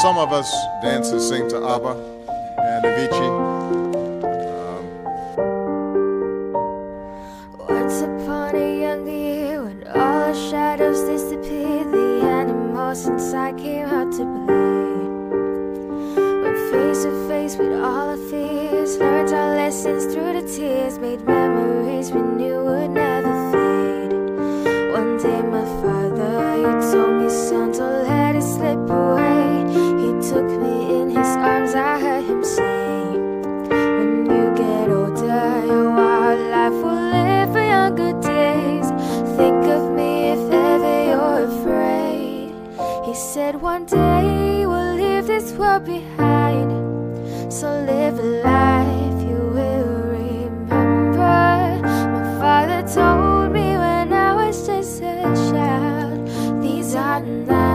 some of us dance and sing to ABBA and Avicii. Um, Once upon a younger year, when all the shadows disappeared, the animals inside came out to play. When face to face with all our fears, learned our lessons through the tears, made memories He said one day we'll leave this world behind. So live a life you will remember. My father told me when I was just a child These are the